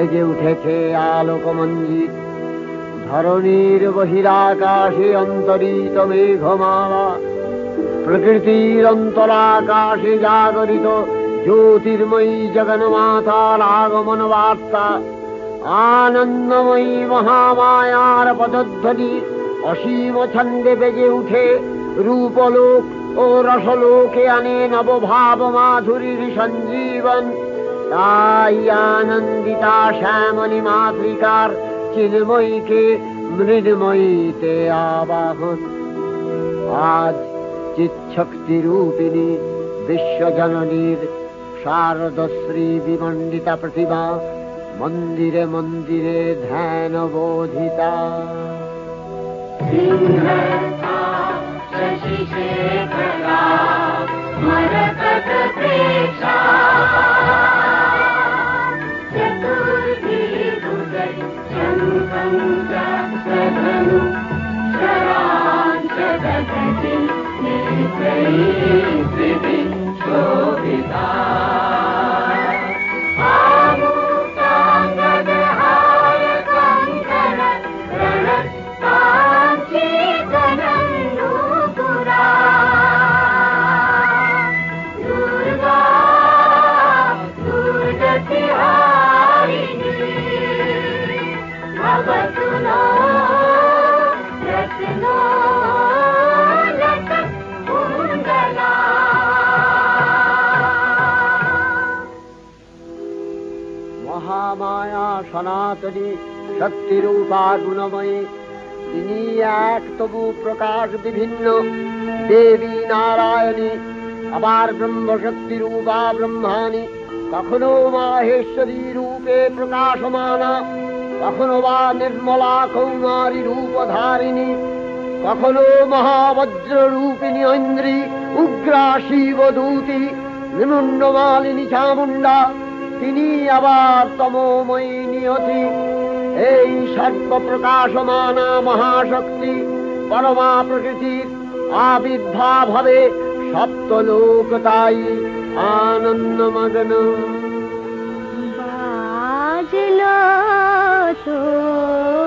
বেজে উঠেছে আলোক মঞ্জিত ধরণীর বহিরাকাশে অন্তরিত মেঘমালা। প্রকৃতির অন্তরাকাশে জাগরিত জ্যোতির্ময়ী জগন্মাতার আগমন বার্তা। আনন্দময়ী মহামায়ার পদধ্বনি অসীম ছন্দে বেজে উঠে। রূপলোক ও রসলোকে আনে নবভাব মাধুরীর সঞ্জীবন। তাই আনন্দিতা শ্যামণী মাতৃকার চিন্ময়ীকে মৃন্ময়ীতে আবাহন। আজ চিৎশক্তি রূপিণী বিশ্বজননীর শারদশ্রী বিমণ্ডিতা প্রতিমা মন্দিরে মন্দিরে ধ্যান বোধিতা Thank you. শক্তিরূপা গুণময়ী তিনি এক তবু প্রকাশ বিভিন্ন। দেবী নারায়ণী, আবার ব্রহ্মশক্তি রূপা ব্রহ্মাণী, কখনো মাহেশ্বরী রূপে প্রকাশমানা, কখনো বা নির্মলা কৌমারী রূপধারিণী কখনো মহাবজ্র রূপিণী ঐন্দ্রী, উগ্রা শিবদূতি নিমুন্ডমালিনী চামুণ্ডা তিনি আবার তমোময়ী নিয়তি। এই সর্ব প্রকাশমানা মহাশক্তি পরমা প্রকৃতির আবির্ভাব হবে সপ্তলোক তাই আনন্দ মগন বাজলো তোমার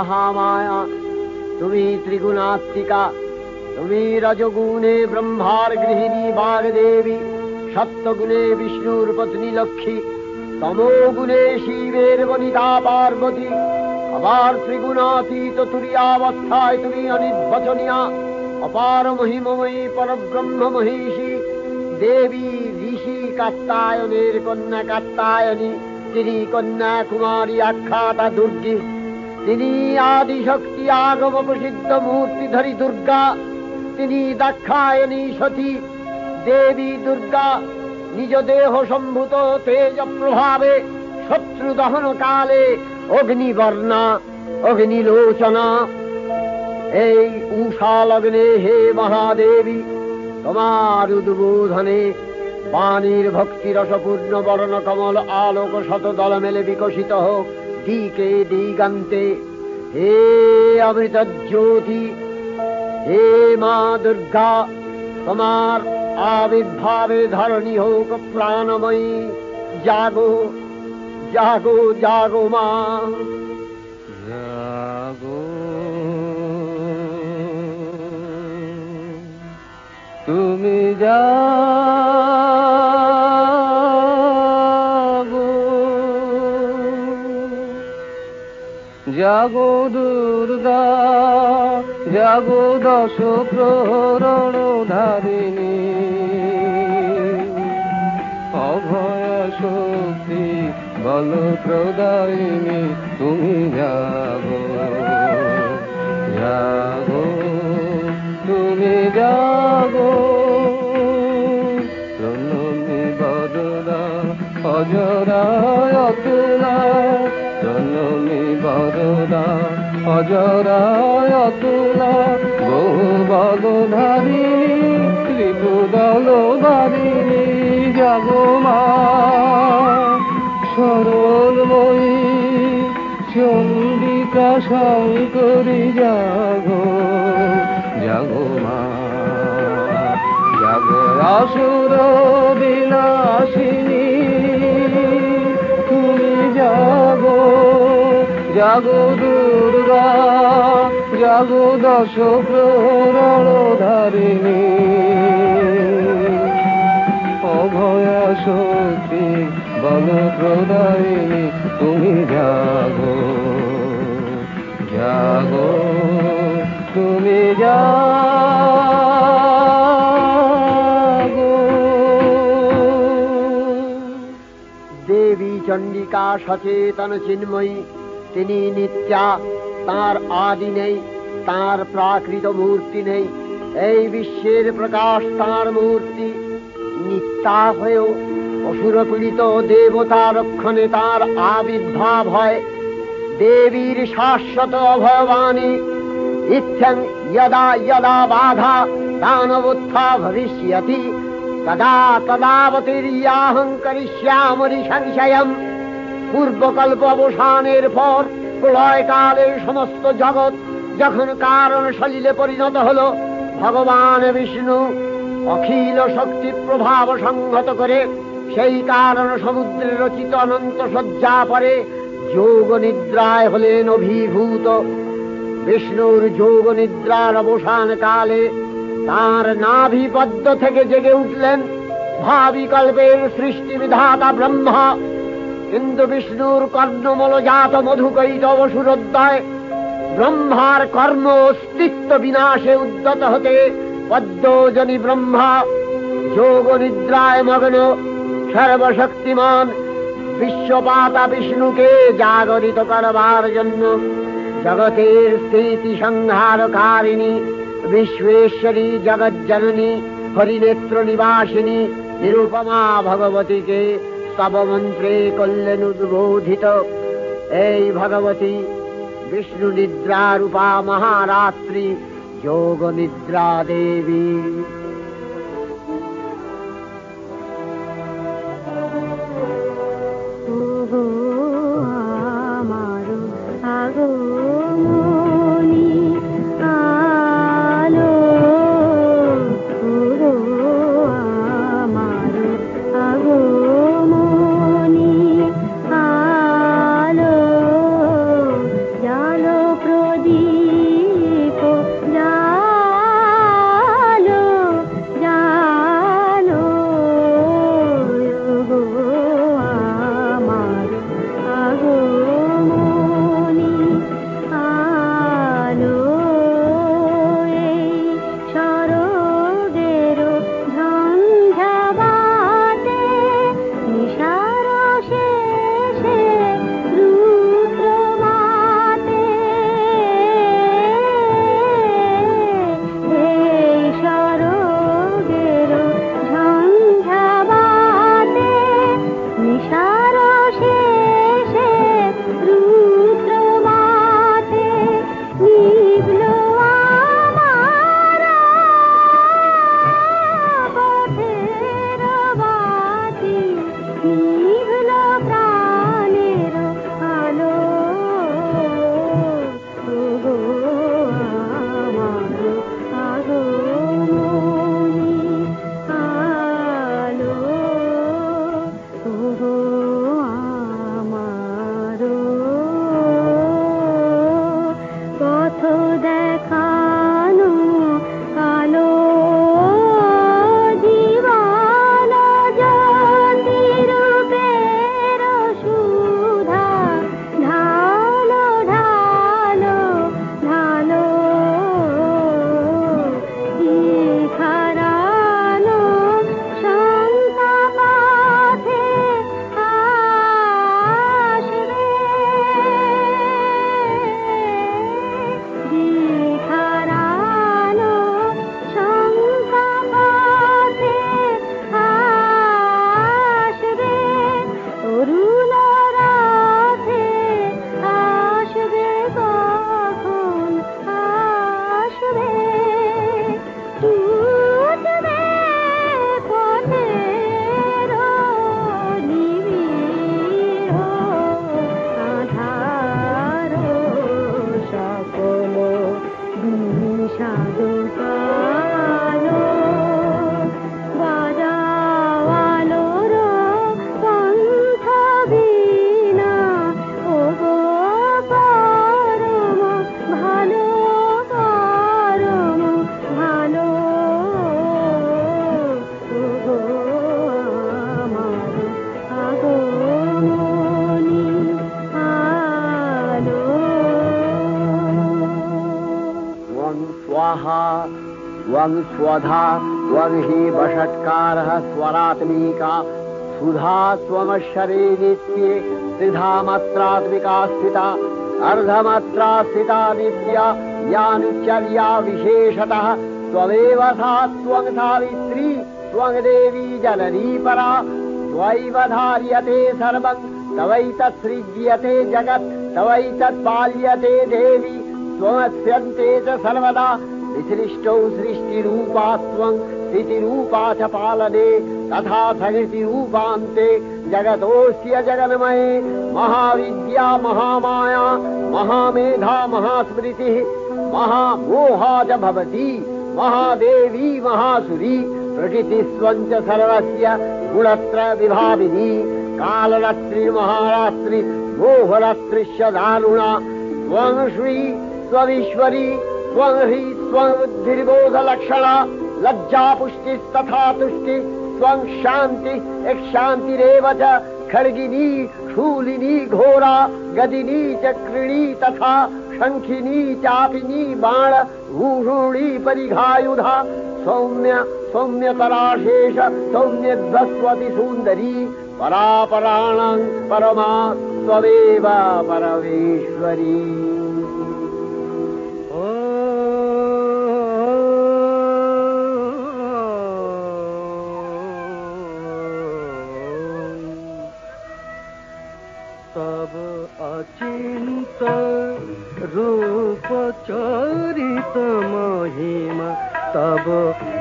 মহামায়া। তুমি ত্রিগুণাত্মিকা, তুমি রজগুণে ব্রহ্মার গৃহিণী বাগদেবী সত্যগুণে বিষ্ণুর পত্নী লক্ষ্মী, তমোগুণে শিবের বনিতা পার্বতী। আবার ত্রিগুণাতীত তুরিয়াবস্থায় তুমি অনির্বচনীয়া, অপার মহিমময়ী পরব্রহ্ম মহিষী, দেবী, ঋষি কাত্তায়নের কন্যা কাত্তায়নী তিনি কন্যা কুমারী আখ্যাতা দুর্গী। তিনি আদিশক্তি আগম প্রসিদ্ধ মূর্তিধরী দুর্গা। তিনি দাক্ষায়নী সতী দেবী দুর্গা। নিজ দেহ সম্ভূত তেজ প্রভাবে শত্রু দহন কালে অগ্নিবর্ণা, অগ্নিলোচনা। এই উষা লগ্নে হে মহাদেবী, তোমার উদ্বোধনে বাণীর ভক্তি রসপূর্ণ বর্ণ কমল আলোক শত দল মেলে বিকশিত হোক। दीके दीगन्ते। हे अमृतज्योति, हे मा दुर्गा, तमार आविर्भावे धरणी हो प्राणमयी। जागो जागो जागो माँ। जागो। तुम जा জাগো দুর্গা, জাগো দশ প্রহরণ ধারিণী। অভয় শক্তি বল প্রদায়িনী, তুমি যাগো যাগো তুমি যাগো প্রণমী বদলা অজরা অতুলা বদলা অজরায় অতুলা বহু বদধারী ত্রিপুদল বারিণী জাগো মা। সরলময়ী চন্ডিকা শঙ্করী, জাগো জাগো মা। জাগো আসুর বিনাশিনী, তুমি জাগো জাগো দুর্গা, জাগো দশ ধারিণী। অভয়া শক্তি বল প্রদায়িনী তুমি জাগো জাগো, তুমি জাগো। দেবী চণ্ডিকা সচেতন চিন্ময়ী তিনি নিত্যা, তার আদি নেই, তার প্রাকৃত মূর্তি নেই। এই বিশ্বের প্রকাশ তার মূর্তি। নিত্যা হয়েও অসুর পীড়িত দেবতা রক্ষণে তার আবির্ভাব হয়। দেবীর শাশ্বত অভয়বাণী ইচ্ছং যদা যদা বাধা দানবোত্থা ভবিষ্যতি। তদা তদাবতীর্যাহং করিষ্যামরি সংশয়ম। পূর্বকল্প অবসানের পর প্রলয়কালে সমস্ত জগৎ যখন কারণ সলিলে পরিণত হল, ভগবান বিষ্ণু অখিল শক্তি প্রভাব সংহত করে সেই কারণ সমুদ্রে রচিত অনন্ত শয্যা পরে যোগ নিদ্রায় হলেন অভিভূত। বিষ্ণুর যোগ নিদ্রার অবসান কালে তার নাভিপদ্ম থেকে জেগে উঠলেন। ভাবিকল্পের সৃষ্টি বিধাতা ব্রহ্মা কিন্তু বিষ্ণুর কর্ণমল জাত মধুকৈত অসুরোদ্দয় ব্রহ্মার কর্ম অস্তিত্ব বিনাশে উদ্যত হতে পদ্মজনী ব্রহ্মা যোগ নিদ্রায় মগ্ন, সর্বশক্তিমান বিশ্বপাতা বিষ্ণুকে জাগরিত করবার জন্য জগতের স্থিতি সংহারকারিণী, বিশ্বেশ্বরী জগজ্জননী, হরিনেত্র নিবাসিনী, নিরুপমা ভগবতীকে স্তবমন্ত্রে করলেন উদ্বোধিত এই ভগবতী বিষ্ণু নিদ্রা রূপা মহারাত্রি যোগ নিদ্রা দেবী। स्वधा त्वं हि वषट्कारः स्वरात्मिका सुधा त्वमक्षरे नित्ये त्रिधा मात्रात्मिका स्थिता अर्धमात्रा स्थिता नित्या यानुचर्या विशेषतः त्वमेव सा त्वं सावित्री त्वं देवी जननी परा त्वैव धार्यते सर्वं तवैतत्सृज्यते जगत् तवैतत्पाल्यते देवी त्वमस्यन्ते च सर्वदा विसृष्टौ सृष्टिरूपा त्वं स्थितिरूपा च पालने तथा प्रकृतिरूपान्ते जगतोऽस्य जगन्मये महाविद्या महामाया महामेधा महास्मृतिः महामोहा च भवति महादेवी महासुरी प्रकृतिस्त्वं च सर्वस्य गुणत्र विभाविनी कालरात्रि महारात्रि मोहरात्रिश्च दारुणा त्वं श्री त्वमीश्वरी त्वं ह्री त्वं बुद्धिर्बोधलक्षणा लज्जा पुष्टिस्तथा तुष्टि त्वं शान्ति शान्तिरेव च खड्गिनी शूलिनी घोरा गदिनी चक्रिणी तथा शङ्खिनी चापिनी बाण भूषुणी परिघायुधा सौम्य सौम्यतराशेष सौम्यध्वस्वति सुन्दरी परापराणां परमा त्वमेव परमेश्वरी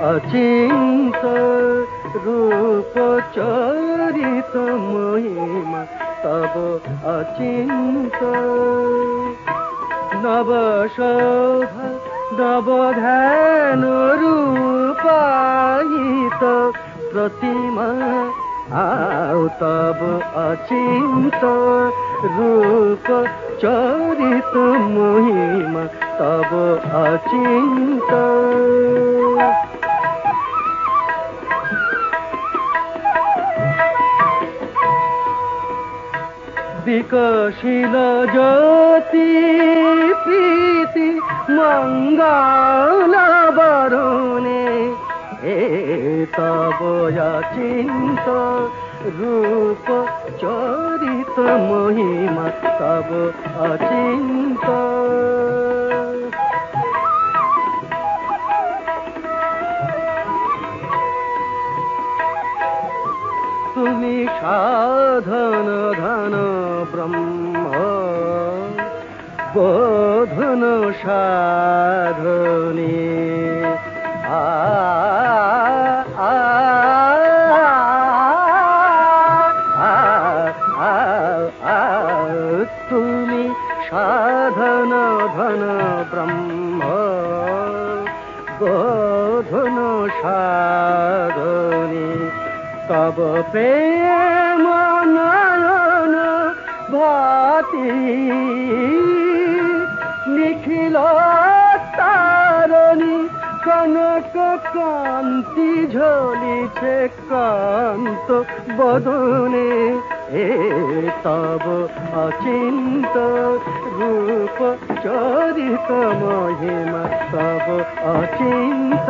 অচিন্ত রূপ চরিত মহিমা, তব অচিন্ত। নব শোভা নব ধ্যান রূপায়িত, প্রতিমা আও তব অচিন্ত রূপ চরিত মহিমা, তব অচিন্ত। বিকশিল জ্যোতি, প্রীতি মঙ্গল বরণে। এ তব চিন্ত রূপ চরিত মহিমা, তব অচিন্ত। তুমি সাধন সাধনে। আ তুমি সাধন ধন ব্রহ্ম। বোধন সাধনে। তব প্রেম নয়ন ভাতি কান্তি ঝলিছে কান্ত বদনে এ তব অচিন্ত রূপ চরিত মহিমা তব অচিন্ত।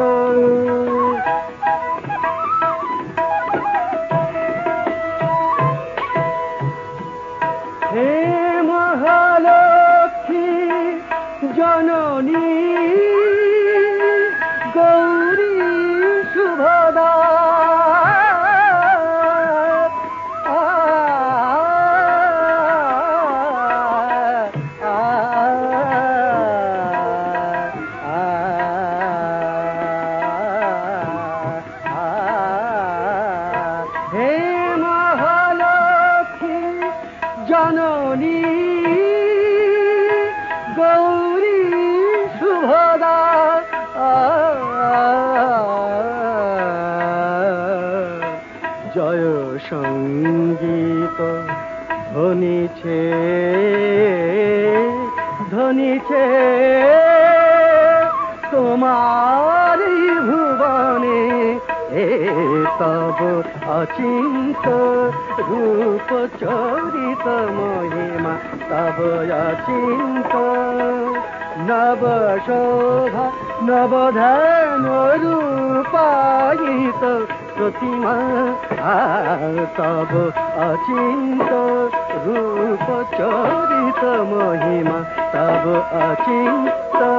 অচিন্ত রূপ চরিত মহিমা, তব অচিন্ত। নব শোভা নবধান রূপায়িত প্রতিমা তব অচিন্ত রূপ চরিত মহিমা, তব অচিন্ত।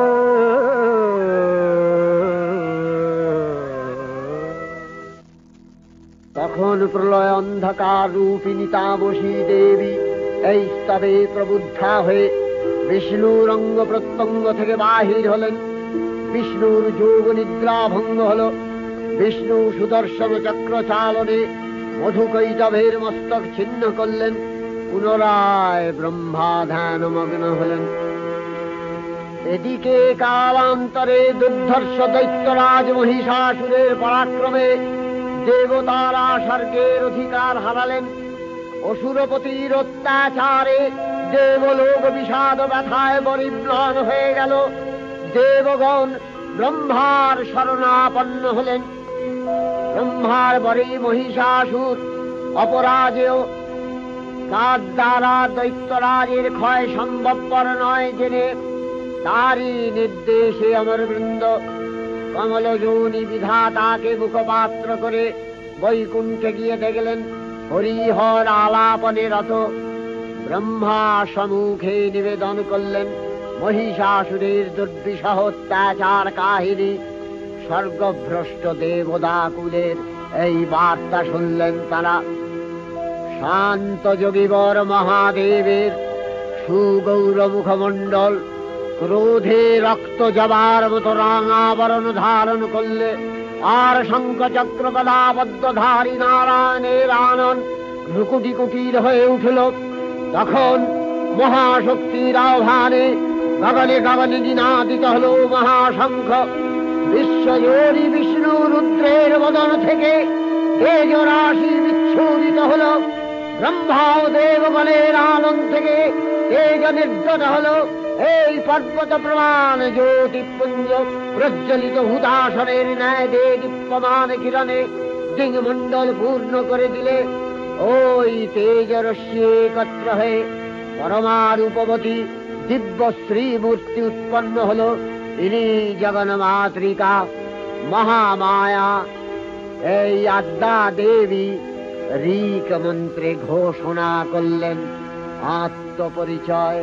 তখন প্রলয় অন্ধকার রূপিণী তামসী দেবী, এই স্তবে প্রবুদ্ধা হয়ে বিষ্ণুর অঙ্গ প্রত্যঙ্গ থেকে বাহির হলেন। বিষ্ণুর যোগ নিদ্রা ভঙ্গ হল। বিষ্ণু সুদর্শন চক্র চালনে মধুকৈটভের মস্তক ছিন্ন করলেন। পুনরায় ব্রহ্মা ধ্যান মগ্ন হলেন। এদিকে কালান্তরে দুর্ধর্ষ দৈত্যরাজ মহিষাসুরের পরাক্রমে দেবতারা স্বর্গের অধিকার হারালেন। অসুরপতির অত্যাচারে দেবলোক বিষাদ ব্যথায় পরিম্লান হয়ে গেল। দেবগণ ব্রহ্মার শরণাপন্ন হলেন। ব্রহ্মার বরে মহিষাসুর, অপরাজেয়। তার দ্বারা দৈত্যরাজের ক্ষয় সম্ভবপর নয় জেনে তারই নির্দেশে অমরবৃন্দ কমলযোনি বিধাতাকে মুখপাত্র করে বৈকুণ্ঠে গিয়ে দেখলেন হরিহর আলাপনে রত। ব্রহ্মা সম্মুখে নিবেদন করলেন মহিষাসুরের দুর্বিষহ অত্যাচার কাহিনী। স্বর্গভ্রষ্ট দেবদাকুলের এই বার্তা শুনলেন তারা। শান্ত যোগীবর মহাদেবের সুগৌর মুখমণ্ডল ক্রোধে রক্ত জবার মতো রাঙাবরণ ধারণ করলে আর শঙ্খ চক্র গদাবদ্ধধারী নারায়ণের আনন রুকুটি কুটির হয়ে উঠল। তখন মহাশক্তির আহ্বানে গগনে গগনে নিনাদিত হল মহাশঙ্খ। বিশ্বজোরী বিষ্ণু রুদ্রের বদন থেকে তেজ রাশি বিচ্ছুরিত হল। ব্রহ্মা দেবগণের আনন থেকে তেজ নির্গত হল। এই পর্বত প্রমাণ জ্যোতিপুঞ্জ প্রজ্বলিত হুদাসনের ন্যায় দীপ্যমান কিরণে দিংমণ্ডল পূর্ণ করে দিলে ওই তেজ রশ্মি একত্র হয়ে পরমারূপবতী দিব্য শ্রীমূর্তি উৎপন্ন হল। ইনি জগন্মাতৃকা, মহামায়া। এই আদ্যা দেবী ঋক মন্ত্রে ঘোষণা করলেন আত্মপরিচয়।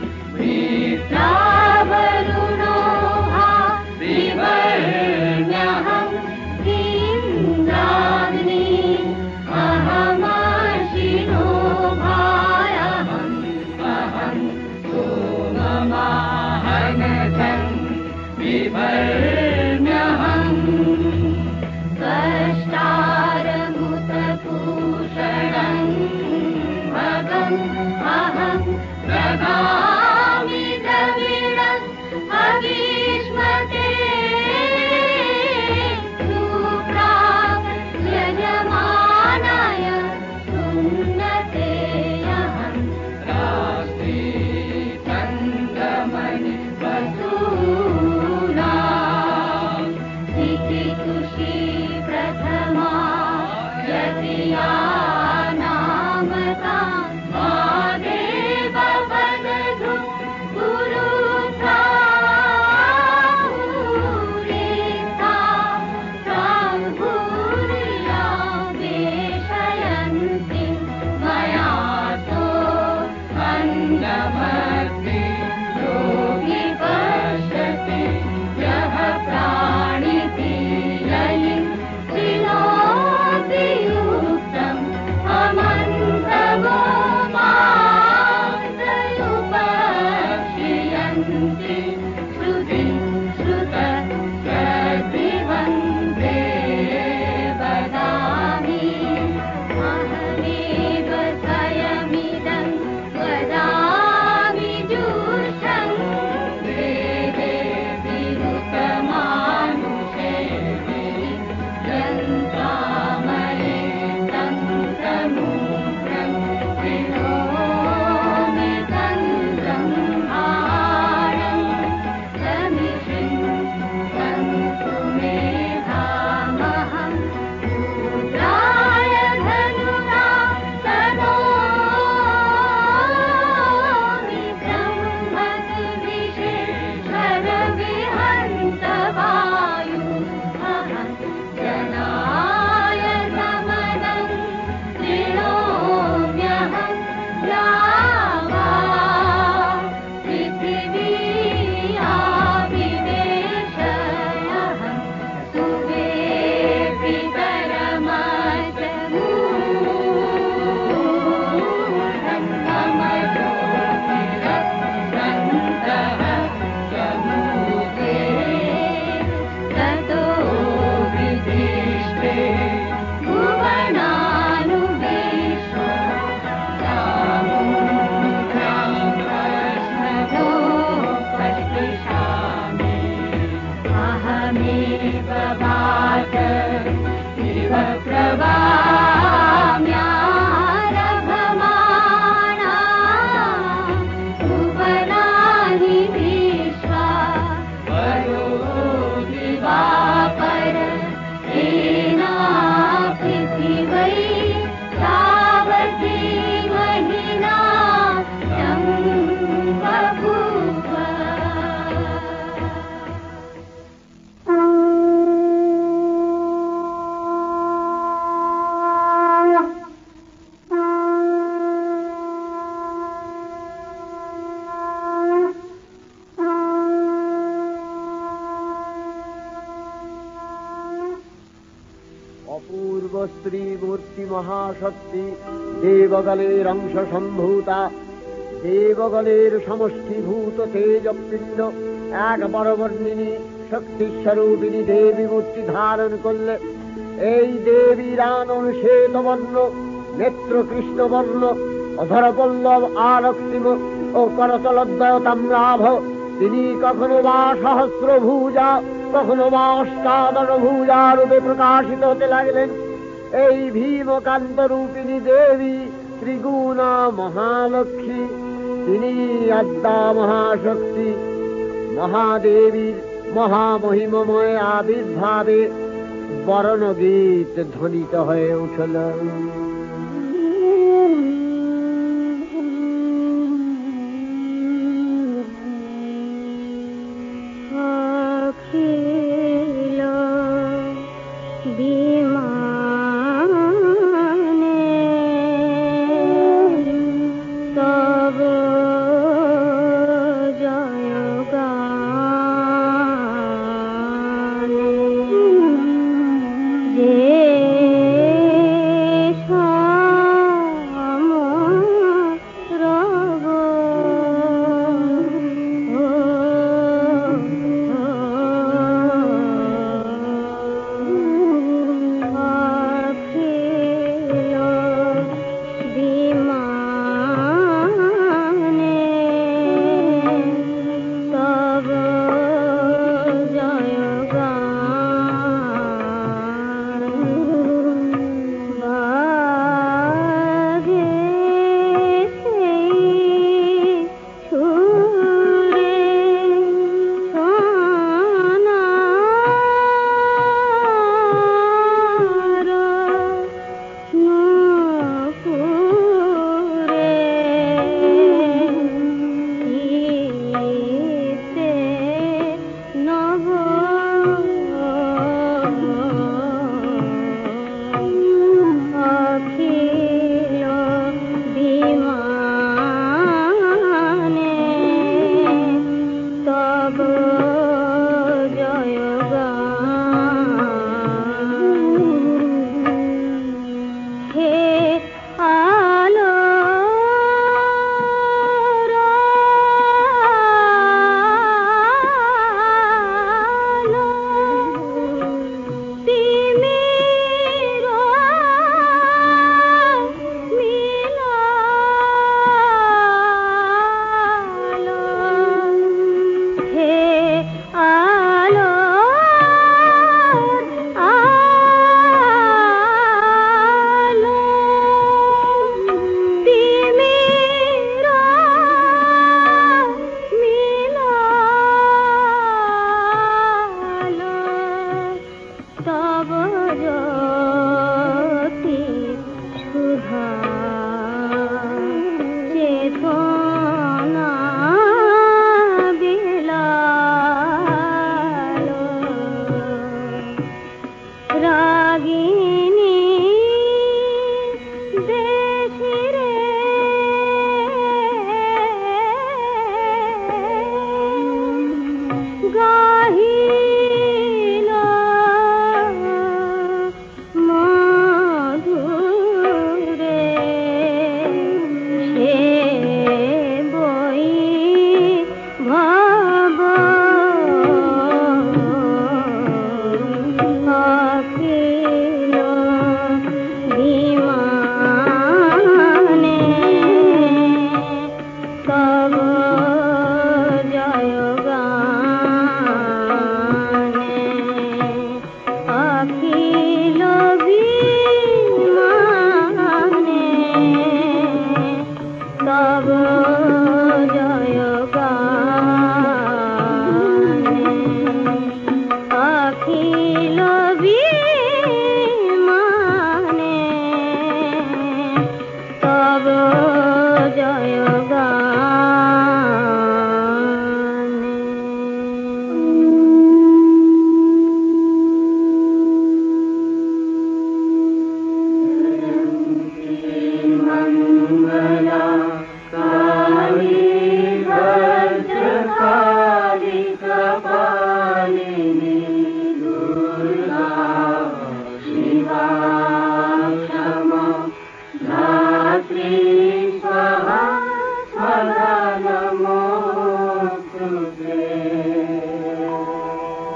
Amen. স্ত্রী মূর্তি মহাশক্তি দেবগলের অংশ সম্ভূতা। দেবগলের সমষ্টিভূত তেজপিণ্ড এক বরবর্ণিনী শক্তিস্বরূপিণী দেবী মূর্তি ধারণ করলে এই দেবীর আনন শ্বেতবর্ণ নেত্র কৃষ্ণবর্ণ অধর পল্লব আরক্তিম ও করতলদ্বয় তাম্রাভ তিনি কখনো বা সহস্র ভূজা কখনো বা অষ্টাদশ ভূজা রূপে প্রকাশিত হতে লাগলেন। এই ভীমকান্ত রূপিণী দেবী ত্রিগুণা মহালক্ষ্মী, তিনি আদ্যা মহাশক্তি মহাদেবীর মহামহিমময় আবির্ভাবে বরণ গীত ধ্বনিত হয়ে উঠল।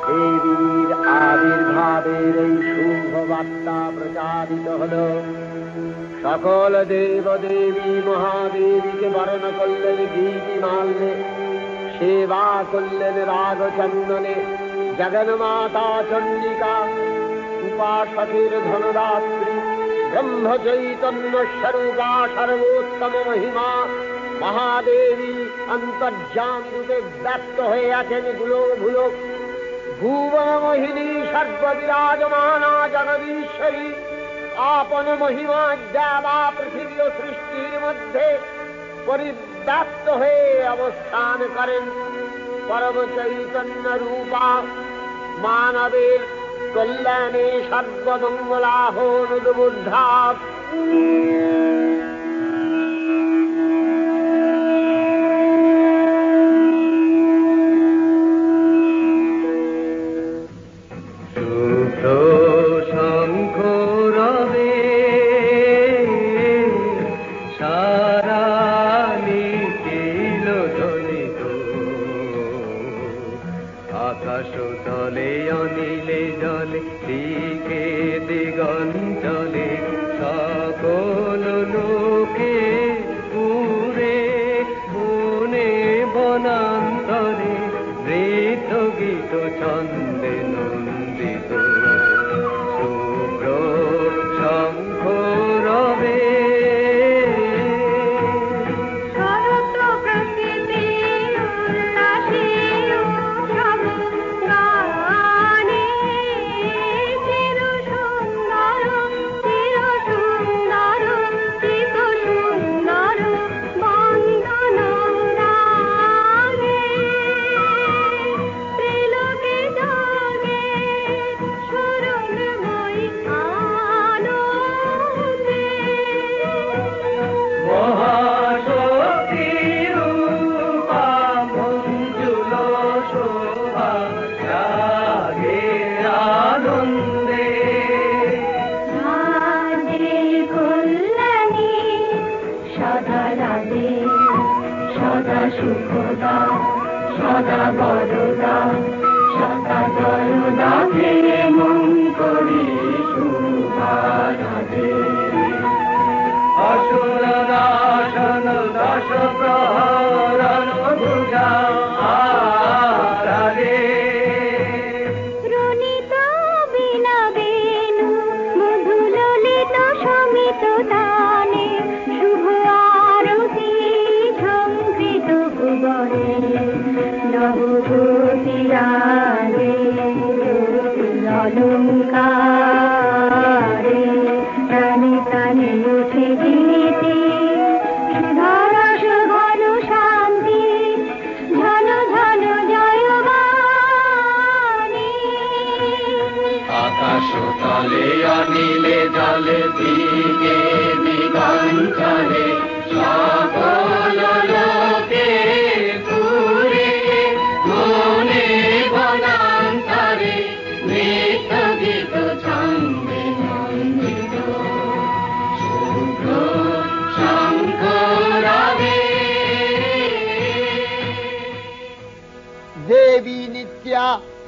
দেবীর আবির্ভাবের এই শুভ বার্তা প্রচারিত হল। সকল দেব দেবী মহাদেবীকে বরণ করলেন গীতি মানলে সেবা করলেন রাগচন্দনে, জগন্মাতা চণ্ডিকা উপাসকের ধনদাত্রী ব্রহ্ম চৈতন্য স্বরূপা সর্বোত্তম মহিমা মহাদেবী অন্তর্যান রূপে ব্যক্ত হয়ে আছেনগুলো ভুলো। ভুবন মোহিনী সর্ববিরাজমানা জগদীশ্বরী আপন মহিমা দেবা পৃথিবী ও সৃষ্টির মধ্যে পরিব্যাপ্ত হয়ে অবস্থান করেন। পরম চৈতন্য রূপা মানবের কল্যাণে সর্বমঙ্গলাহ অনুদ্বুদ্ধা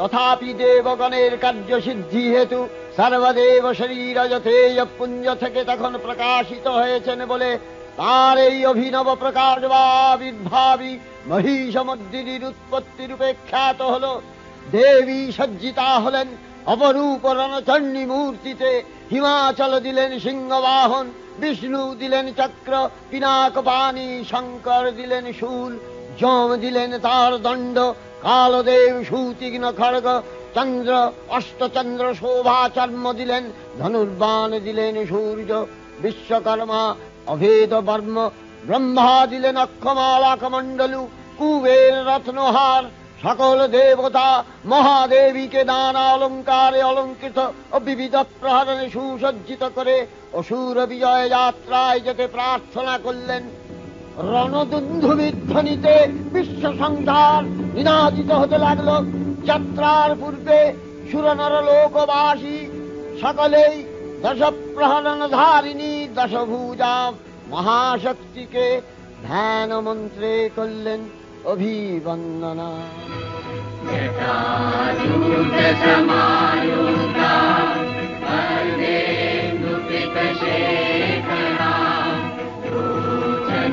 তথাপি দেবগণের কার্য সিদ্ধি হেতু সর্বদেব শরীর পুঞ্জ থেকে তখন প্রকাশিত হয়েছেন বলে তার এই অভিনব প্রকাশ বা আবির্ভাবী মহিষমদ্দিনীর উৎপত্তি রূপে খ্যাত হল দেবী সজ্জিতা হলেন অপরূপ রণচণ্ডী মূর্তিতে হিমাচল দিলেন সিংহবাহন বিষ্ণু দিলেন চক্র পিনাক পানি শঙ্কর দিলেন শূল যম দিলেন তার দণ্ড কালদেব সুতীক্ষ্ণ খড়গ, চন্দ্র, অষ্টচন্দ্র শোভা চর্ম দিলেন, ধনুর্বাণ দিলেন সূর্য, বিশ্বকর্মা, অভেদ বর্ম, ব্রহ্মা দিলেন অক্ষমালা কমণ্ডলু কুবের রত্নহার, সকল দেবতা মহাদেবীকে নানা অলঙ্কারে অলঙ্কৃত ও বিবিধ প্রহরণে সুসজ্জিত করে অসুর বিজয় যাত্রায় যেতে প্রার্থনা করলেন। রণদুন্ধুবিধ্বনিতে বিশ্ব সংসার নিনাদিত হতে লাগল। যাত্রার পূর্বে সুরনর লোকবাসী, সকলেই দশ প্রহরণ ধারিণী দশভূজা মহাশক্তিকে ধ্যান মন্ত্রে করলেন অভিবন্দনা।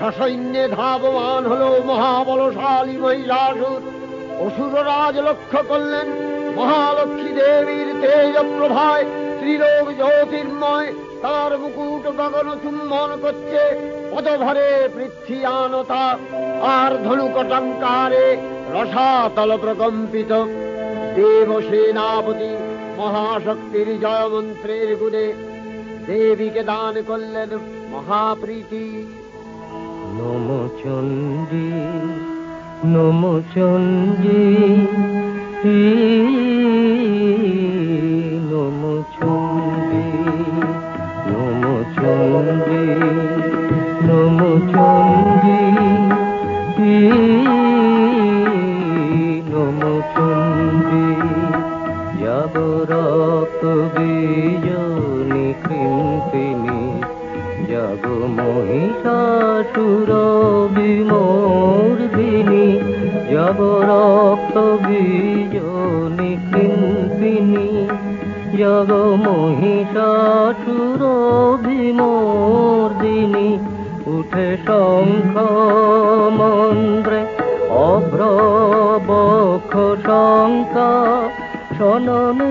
সসৈন্যে ধাবমান হল মহাবলশালী মহিষাসুর অসুররাজ লক্ষ্য করলেন, মহালক্ষ্মী দেবীর তেজ প্রভায় ত্রিলোক জ্যোতির্ময়, তার মুকুট গগন চুম্বন করছে পদভরে পৃথিয়ানতা আর ধনুকটঙ্কারে রসাতল প্রকম্পিত দেব সেনাপতি মহাশক্তির জয় মন্ত্রের গুণে দেবীকে দান করলেন মহাপ্রীতি। নম চণ্ডী নম চণ্ডী নম চণ্ডী নম চণ্ডী নম চণ্ডী নম চণ্ডী যাব রক্ত বীজনি কৃন্তিনী জগ মহিষাসুর বিমর্দিনী জগ রক্ত বীজনি কৃন্তিনী জগ মহিষাসুর বিমর্দিনী উঠে শঙ্খ মন্ত্রে অভ্রবক্ষ শঙ্কা শননে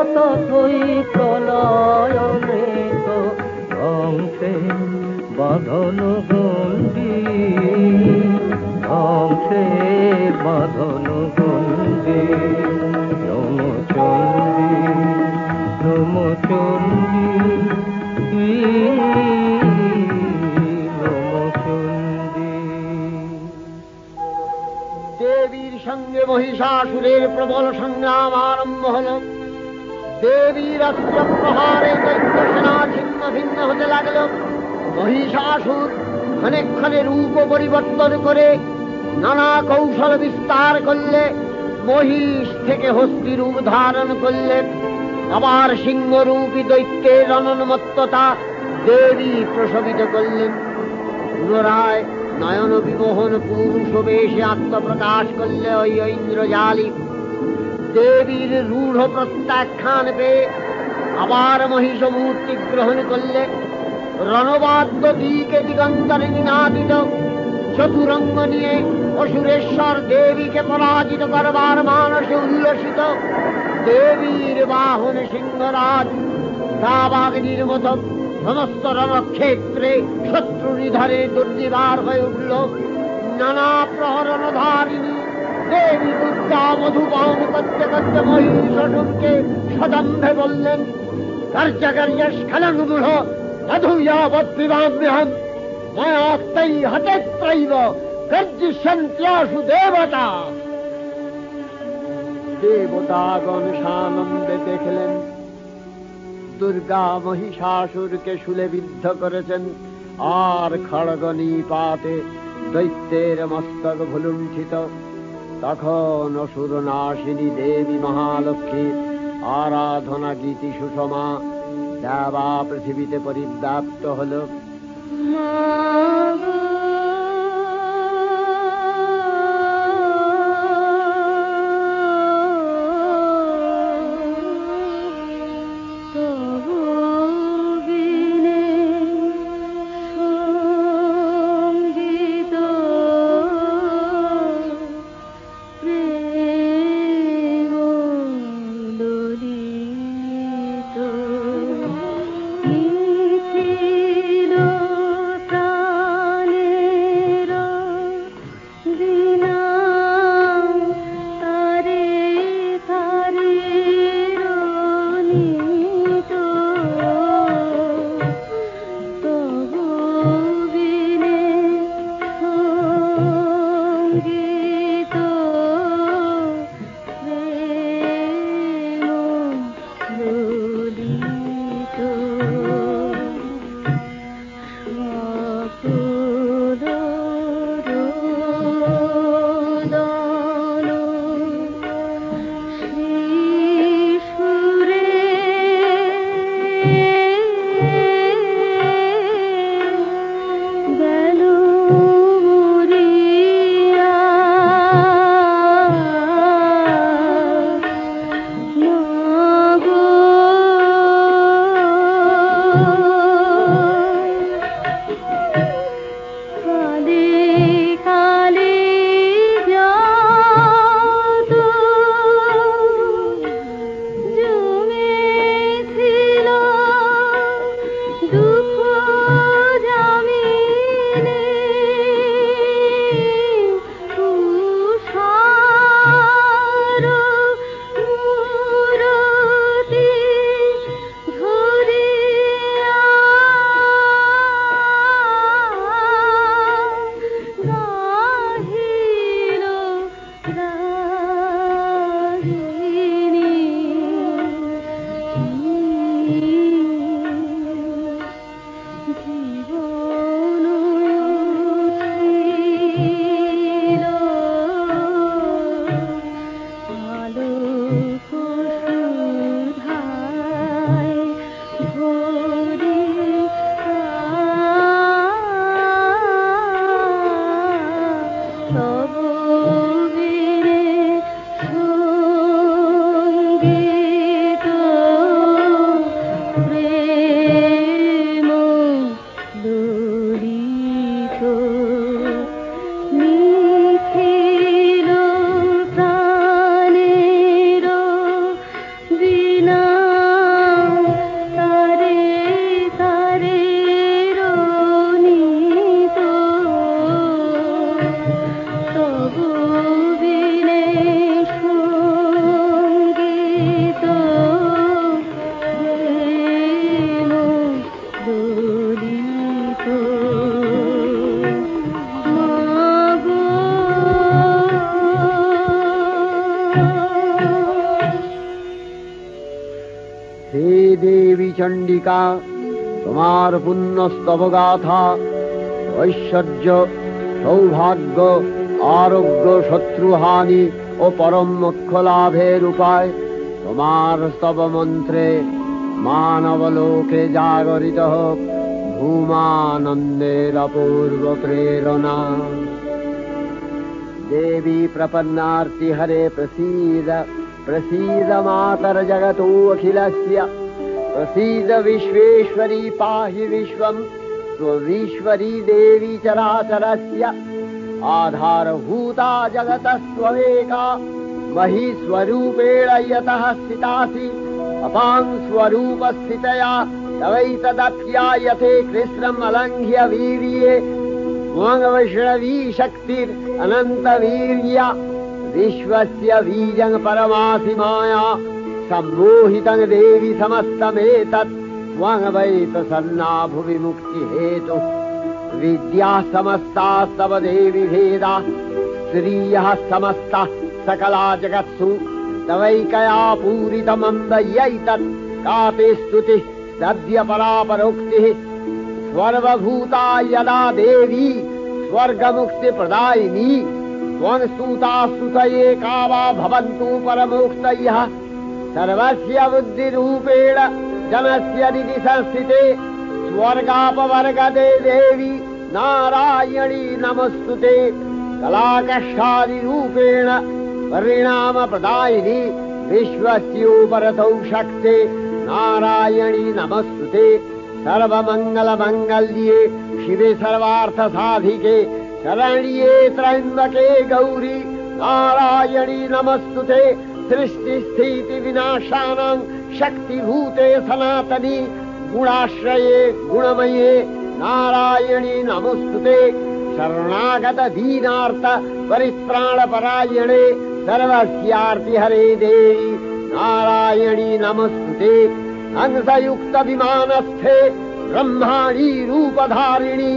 থই তথা থই প্রলয় ধ্বংসে, বাঁধন গণ্ডি। ধ্বংসে, বাঁধন চণ্ডী দেবীর সঙ্গে মহিষাসুরের প্রবল সংগ্রাম অস্ত্র প্রহারে দৈত্য সেনা ছিন্ন ভিন্ন হতে লাগল মহিষাসুর ক্ষণে রূপ পরিবর্তন করে নানা কৌশল বিস্তার করলে মহিষ থেকে হস্তি রূপ ধারণ করলেন আবার সিংহরূপী দৈত্যের অনন্মত্ততা দেবী প্রসবিত করলেন পুনরায় নয়ন বিমোহন পুরুষ বেশে আত্মপ্রকাশ করলে ওই ইন্দ্রজালি দেবীর রূঢ় প্রত্যাখ্যান পেয়ে আবার মহিষ মূর্তি গ্রহণ করলে রণবাদ্য দিকে দিগন্তরে নিনাদিত চতুরঙ্গ নিয়ে অসুরেশ্বর দেবীকে পরাজিত করবার মানসে উল্লসিত দেবীর বাহন সিংহরাজ দাবাগ্নির মতো সমস্ত রণক্ষেত্রে শত্রু নিধারে দুর্নিবার হয়ে উঠল। নানা প্রহরণ ধারিণী দেবী দুর্গা মধুপান করতে করতে মহিষকে সদম্ভে বললেন দেবতা। দেখলেন। দুর্গা মহিষাসুরকে শুলে বিদ্ধ করেছেন। আর খড়গনি পাতে দৈত্যের মস্তক ভুলুণ্ঠিত। তখন অসুর নাশিনী দেবী মহালক্ষ্মী আরাধনা গীতি সুষমা দেবা পৃথিবীতে পরিব্যাপ্ত হল। ছিল তোমার পুণ্য স্তবগাথা ঐশ্বর্য সৌভাগ্য আরোগ্য শত্রুহানি ও পরম মোক্ষ লাভের উপায় তোমার স্তব মন্ত্রে মানবলোকে জাগরিত হোক ভূমানন্দের অপূর্ব প্রেরণা দেবী প্রপন্নার্তি হরে প্রসীদ प्रसीद मातर्जगतोऽखिलस्य प्रसीद विश्वेश्वरी पाहि विश्वम् त्वमीश्वरी देवी चराचरस्य आधारभूता जगतस्त्वमेका महीस्वरूपेण यतः स्थितासि अपां स्वरूपस्थितया तवैतदप्यायते कृष्णम् अलङ्घ्य वीर्ये वैष्णवी शक्तिरनन्तवीर्या विश्वस्य बीजं परमासि माया सम्मोहितं देवि समस्तमेतत् त्वङ्वैतसन्ना भुवि मुक्तिहेतु विद्याः समस्तास्तव देवि भेदा स्त्रियः समस्ताः सकला जगत्सु तवैकया पूरितमन्दयैतत् का ते स्तुतिः सद्य परापरोक्तिः सर्वभूता यदा देवी स्वर्गमुक्तिप्रदायिनी। त्वं स्तुता स्तुतये का वा भवन्तु परमोक्तयः सर्वस्य बुद्धिरूपेण जनस्य निधि संस्थिते स्वर्गापवर्गदे देवी नारायणी नमस्तुते। कलाकष्टादिरूपेण परिणामप्रदायिनी विश्वस्योपरतौ शक्ते नारायणी नमस्तुते। सर्वमङ्गलमङ्गल्ये शिवे सर्वार्थसाधिके शरण्ये त्र्यम्बके गौरी नारायणी नमस्तुते सृष्टिस्थितिविनाशानां शक्तिभूते सनातनी गुणाश्रये गुणमये नारायणी नमस्तुते शरणागत दीनार्थ परित्राणपरायणे सर्वस्यार्तिहरे देवी नारायणी हंसयुक्त विमानस्थे ब्रह्माणी रूपधारिणी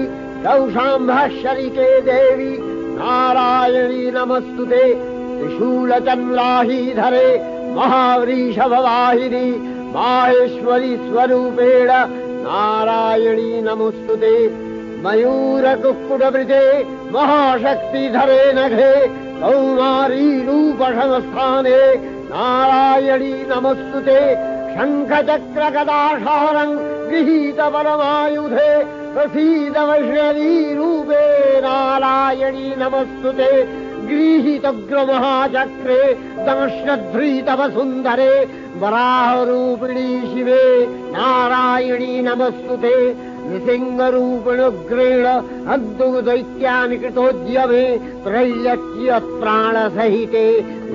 कौशाम्भशरिके देवी नारायणी नमस्तुते त्रिशूलचन्द्राहीधरे महावृषभवाहिरि माहेश्वरि स्वरूपेण नारायणी नमस्तु ते। मयूरकुक्कुटवृजे महाशक्तिधरे नघे घे कौमारीरूप नारायणी नमस्तु ते। शङ्खचक्र कदासारम् गृहीत परमायुधे नारायणी नमस्तु ते। गृहीतग्रमहाचक्रे दर्शनध्वी वराहरूपिणी शिवे नारायणी नमस्तुते नृसिंहरूपिणग्रेण अग्दैत्यानि कृतोद्यमे त्रैलच्य प्राणसहिते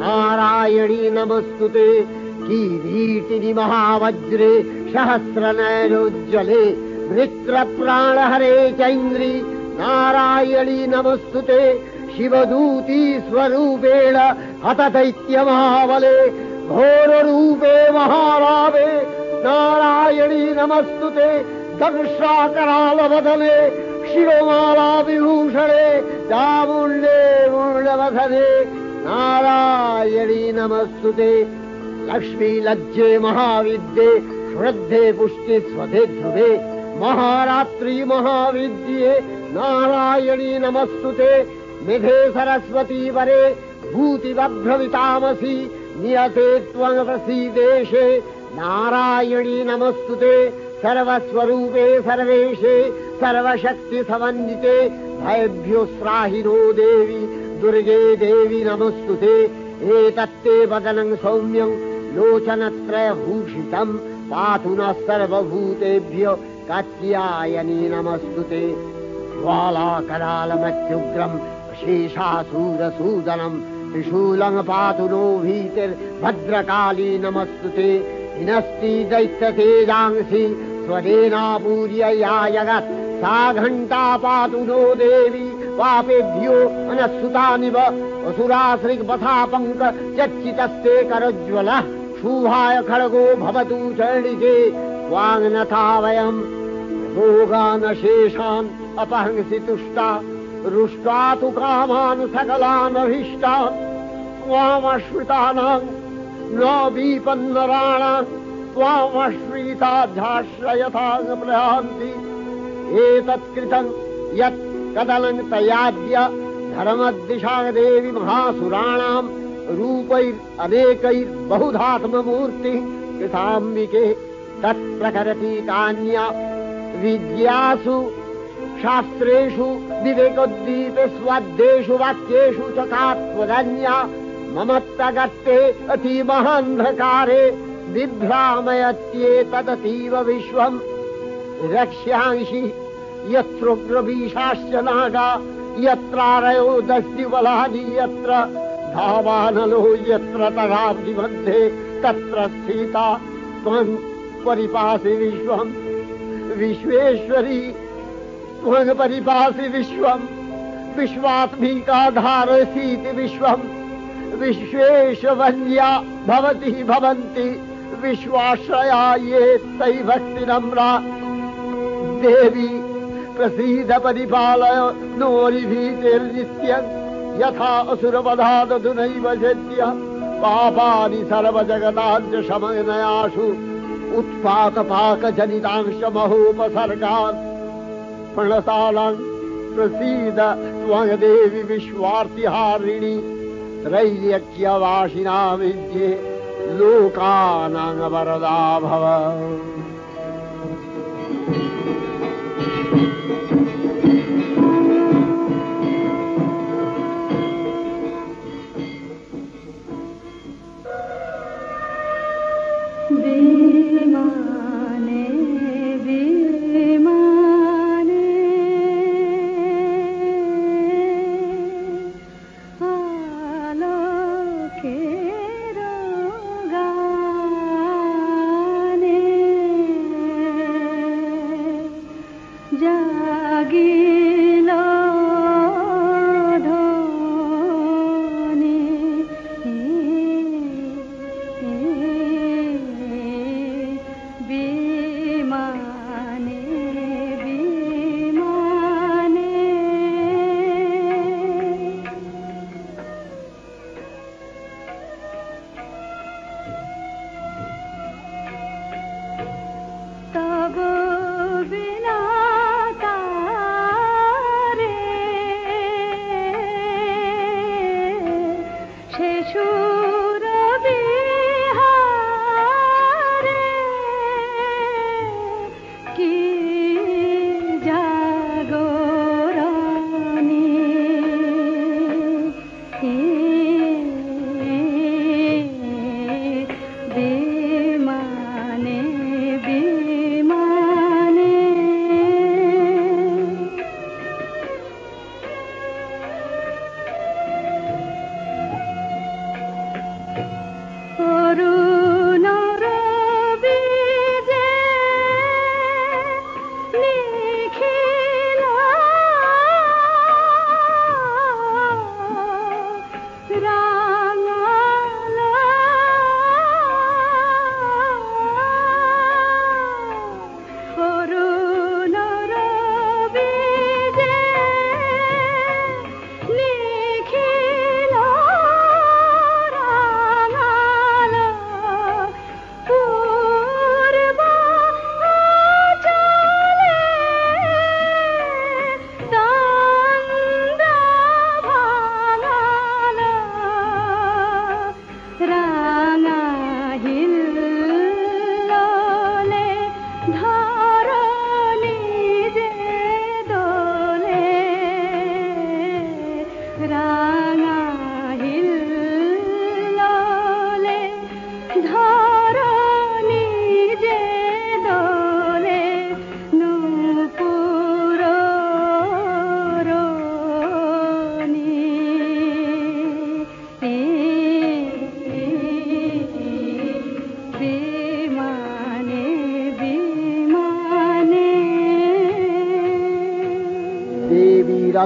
नारायणी नमस्तुते कीरीटिनि महावज्रे सहस्रनयनोज्ज्वले मित्रप्राणहरे चैन्द्रि नारायणी नमस्तुते शिवदूती स्वरूपेण अततैत्यमहाबले घोररूपे महाभावे नारायणी नमस्तु ते दर्शाकरालवधने शिरोमाराविभूषणे चामुण्डे मुण्डवधने नारायणी नमस्तु ते लक्ष्मीलज्जे महाविद्ये श्रद्धे पुष्टि स्वधे ध्रुवे महारात्रि महाविद्ये नारायणी नमस्तुते मेघे सरस्वती वरे भूतिवभ्रवितामसि त्वमसि देशे। नारायणी नमस्तु ते सर्वस्वरूपे सर्वेशे सर्वशक्तिसमन्विते भवेभ्योत्साहिरो देवि दुर्गे देवि नमस्तु ते एतत्ते वदनम् सौम्यम् लोचनत्रयभूषितम् पातु नः सर्वभूतेभ्य कत्यायनी नमस्तु ते ज्वालाकरालमत्युग्रम् शेषासूरसूदनम् त्रिशूलम् पातु नो भीतिर्भद्रकाली नमस्तुते। हिनस्ति दैत्यतेजांसि स्वदेनापूर्य या जगत् सा घण्टा पातु नो देवी पापेभ्यो अनस्सुतानिव असुराश्रिग्वथा पङ्क चच्चितस्ते करज्वलः शूभाय खड्गो भवतु चर्णिके वाङ्नथा वयम् भोगानशेषान् अपहंसि तुष्टा रुष्टा तु कामान् सकलानभीष्टान् त्वामश्रितानाम् न विपन्नराणाम् त्वामश्रिताध्याश्रयथाप्रयान्ति एतत्कृतम् यत् कदलं तयाद्य धर्मदिशा देवी महासुराणाम् रूपैरनेकैर्बहुधात्ममूर्तिः कृताम्बिके तत्प्रकरति कान्या विद्यासु शास्त्रेषु विवेकोद्दीपे स्वाद्येषु वाक्येषु च त्वदन्या ममत्तगत्ते अतीमहान्धकारे बिभ्रामयत्येतदतीव विश्वम्। रक्ष्यांसि यत्रोग्रवीशाश्च नागा यत्रारयो दस्युबलानि यत्र धावानलो यत्र मध्ये तत्र स्थिता त्वं परिपासि विश्वम्। विश्वेश्वरी त्वं परिपासि विश्वम् विश्वात्मिकाधारसीति विश्वम् विश्वेशवन्या भवति भवन्ति विश्वाश्रया ये तै भक्तिनम्रा देवी प्रसीद परिपालय नोरिभीतिर्नित्यम् यथा असुरवधादधुनैव शक्य पापानि सर्वजगताञ्च शमनयासु उत्पातपाकजनितांश महोपसर्गान् प्रणतालान् प्रसीद त्वङ्देवि विश्वार्तिहारिणि त्रैल्यक्यवासिना विद्ये लोकानां वरदा भव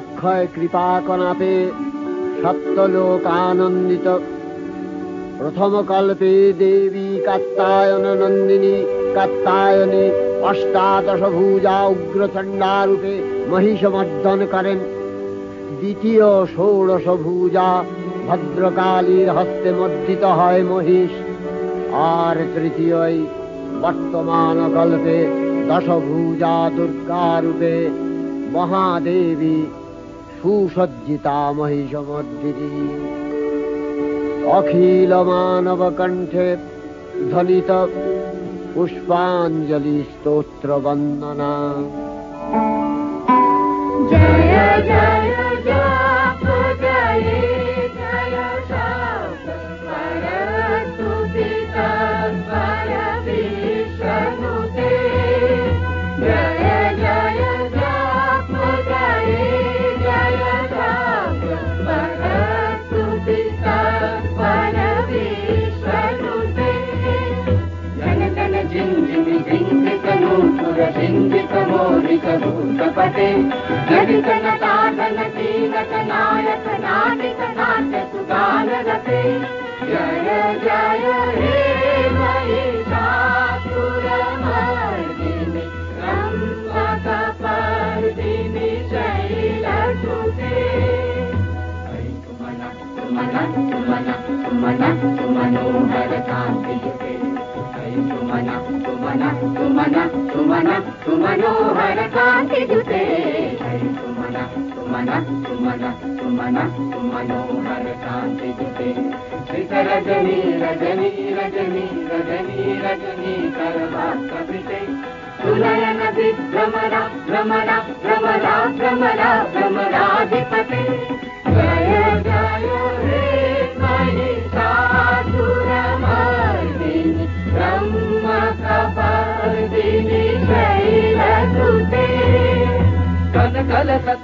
অক্ষয় কৃপা কনাপে সপ্তলোক আনন্দিত প্রথম কল্পে দেবী কাত্তায়ন নন্দিনী কাত্তায়নী অষ্টাদশ ভূজা উগ্রচণ্ডা রূপে মহিষমর্দন করেন। দ্বিতীয় ষোড়শ ভূজা ভদ্রকালীর হস্তে মর্দিত হয় মহিষ। আর তৃতীয় বর্তমান কল্পে দশভূজা দুর্গা রূপে মহাদেবী भूसज्जिता महिषमर्वि अखिलमानवकण्ठे ध्वनित पुष्पाञ्जलिस्तोत्रवन्दना। नाट्यपते जडितनताधनतीनतनायक नाटिकनाट्यसुगानरते जय जय महिषासुरमर्दिनि रम्भकपर्दिनि शैलसुते। तुमन तुमन तुमन तुमन तुमनोहर सुमन सुमन सुमन सुमन सुमनोहर कान्तियुते सुमन सुमन सुमन तुमन तु मनोहरता रजनि रजनी रजनी रजनी रजनी करवा कविते सुनयन विभ्रमरा भ्रमरा भ्रमरा भ्रमरा भ्रमणा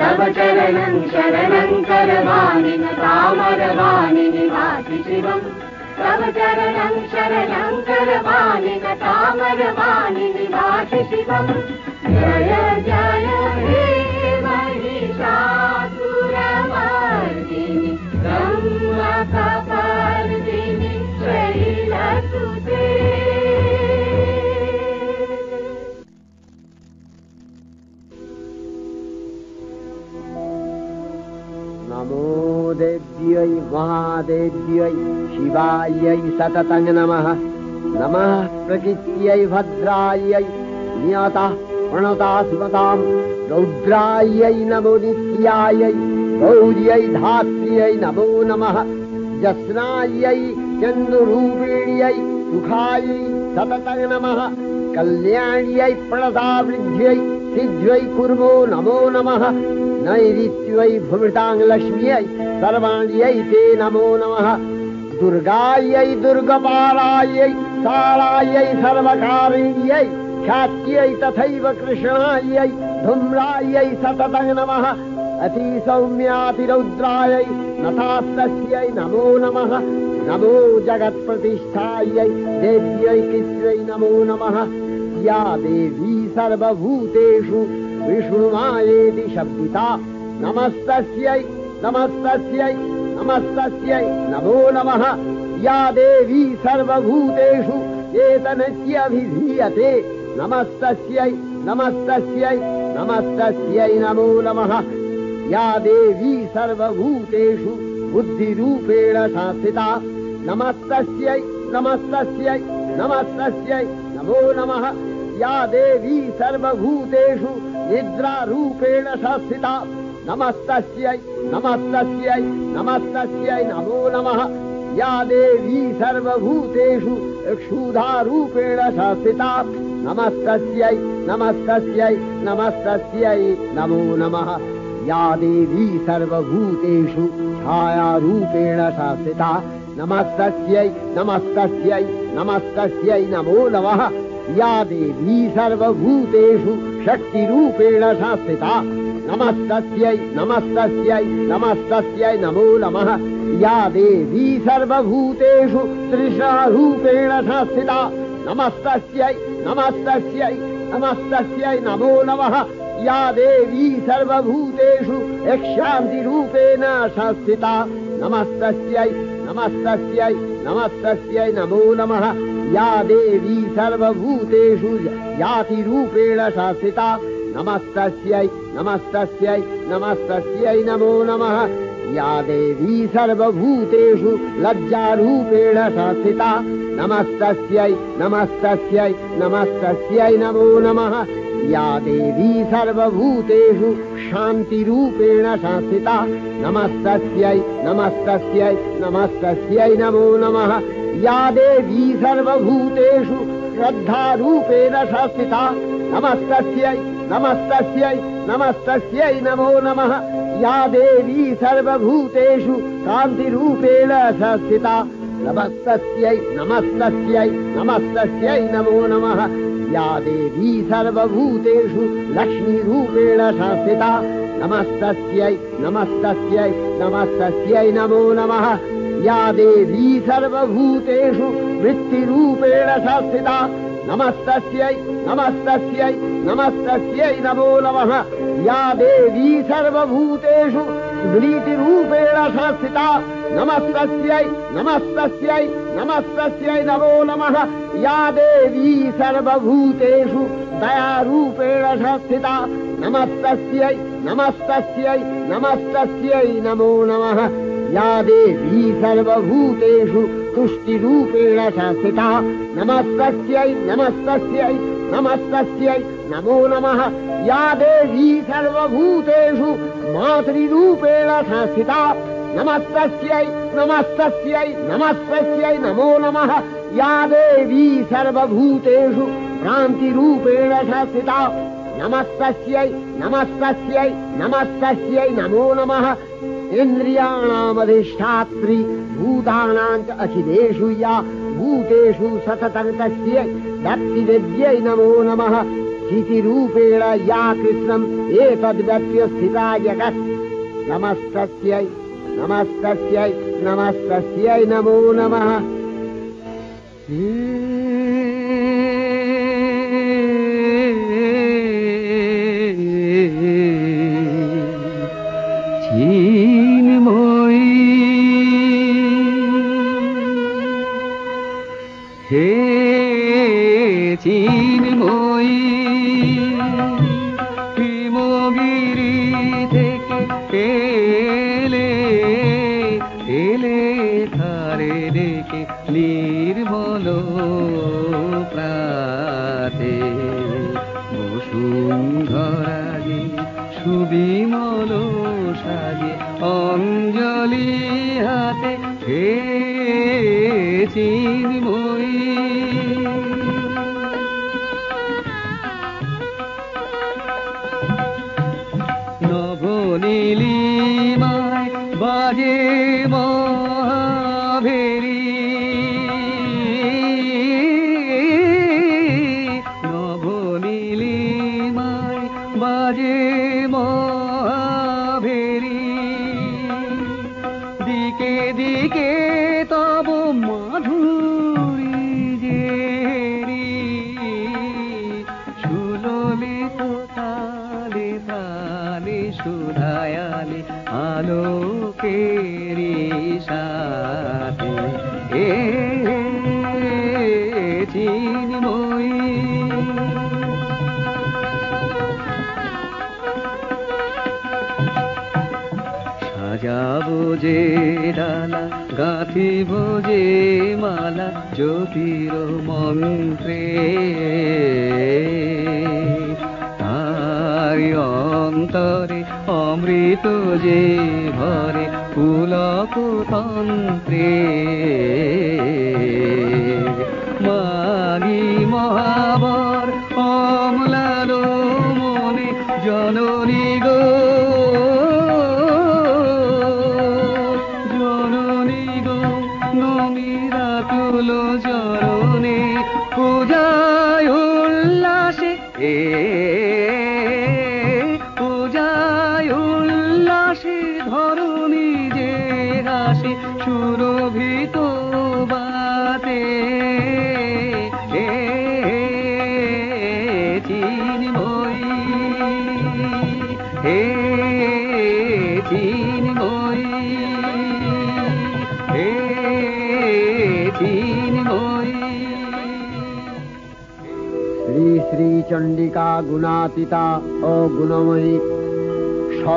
तव चरणं शरणं करवाणि तामरवाणि निवासि शिवम्। तव चरणं शरणं करवाणिन तामरवाणि निवासि शिवम्। जय जय देव्यै महादेव्यै शिवायै सततं नमः। नमः प्रकृत्यै भद्रायै नियतः प्रणता स्मताम् रौद्रायै नमो नित्यायै गौर्यै धात्र्यै नमो नमः। जस्नायै चन्दुरूपिण्यै सुखायै सततं नमः। कल्याण्यै प्रणतावृद्ध्यै सिद्ध्यै कुर्मो नमो नमः। नैऋत्यै भृताङ्लक्ष्म्यै सर्वाण्यै ते नमो नमः। दुर्गायै दुर्गपालायै सालायै सर्वकारिण्यै ख्यात्यै तथैव कृष्णायै धूम्रायै सततं नमः। अतिसौम्यातिरौद्रायै नथास्तस्यै नमो नमः। नमो जगत्प्रतिष्ठायै देव्यै कृत्यै नमो नमः। या देवी सर्वभूतेषु विष्णुमायेति शब्दिता। नमस्तस्यै नमस्तस्यै नमस्तस्यै नमो नमः। या देवी सर्वभूतेषु एतनस्यभिधीयते नमस्तस्यै नमस्तस्यै नमस्तस्यै नमो नमः। या देवी सर्वभूतेषु बुद्धिरूपेण संस्थिता नमस्तस्यै नमस्तस्यै नमस्तस्यै नमो नमः। या देवी सर्वभूतेषु निद्रारूपेण संस्थिता नमस्तस्यै नमस्तस्यै नमस्तस्यै नमो नमः। या देवी सर्वभूतेषु क्षुधारूपेण संस्थिता नमस्तस्यै नमस्तस्यै नमस्तस्यै नमो नमः। या देवी सर्वभूतेषु छायारूपेण संस्थिता नमस्तस्यै नमस्तस्यै नमस्तस्यै नमो नमः। या देवी सर्वभूतेषु शक्तिरूपेण संस्थिता नमस्तस्यै नमस्तस्यै नमस्तस्यै नमो नमः। या देवी सर्वभूतेषु तृषारूपेण संस्थिता। नमस्तस्यै नमस्तस्यै नमस्तस्यै नमो नमः। या देवी सर्वभूतेषु यक्षान्तिरूपेण संस्थिता। नमस्तस्यै नमस्तस्यै नमस्तस्यै नमो नमः। या देवी सर्वभूतेषु जातिरूपेण संस्थिता नमस्तस्यै नमस्तस्यै नमस्तस्यै नमो नमः। या देवी सर्वभूतेषु लज्जारूपेण संस्थिता नमस्तस्यै नमस्तस्यै नमस्तस्यै नमो नमः। या देवी सर्वभूतेषु शान्तिरूपेण संस्थिता नमस्तस्यै नमस्तस्यै नमस्तस्यै नमो नमः। या देवी सर्वभूतेषु श्रद्धारूपेण संस्थिता नमस्तस्यै नमस्तस्यै नमस्तस्यै नमो नमः। या देवी सर्वभूतेषु कान्तिरूपेण संस्थिता। नमस्तस्यै नमस्तस्यै नमस्तस्यै नमो नमः। या देवी सर्वभूतेषु लक्ष्मीरूपेण संस्थिता। नमस्तस्यै नमस्तस्यै नमस्तस्यै नमो नमः। या देवी सर्वभूतेषु वृत्तिरूपेण संस्थिता नमस्तस्यै नमस्तस्यै नमस्तस्यै नमो नमः। या देवी सर्वभूतेषु स्मृतिरूपेण संस्थिता। नमस्तस्यै नमस्तस्यै नमस्तस्यै नमो नमः। या देवी सर्वभूतेषु दयारूपेण संस्थिता। नमस्तस्यै नमस्तस्यै नमस्तस्यै नमो नमः। या देवी सर्वभूतेषु तुष्टिरूपेण संस्थिता नमस्तस्यै नमस्तस्यै नमस्तस्यै नमो नमः। या देवी सर्वभूतेषु मातृरूपेण संस्थिता नमस्तस्यै नमस्तस्यै नमस्तस्यै नमो नमः। या देवी सर्वभूतेषु भ्रान्तिरूपेण संस्थिता नमस्तस्यै नमस्तस्यै नमस्तस्यै नमो नमः। इन्द्रियाणामधिष्ठात्री भूतानाम् च अखिलेषु या भूतेषु सततं तस्यै दत्तिदेव्यै नमो नमः। स्थितिरूपेण या कृष्णम् एतद्व्यत्यस्थिता जगत् नमस्तस्यै नमस्तस्यै नमस्तस्यै नमो नमः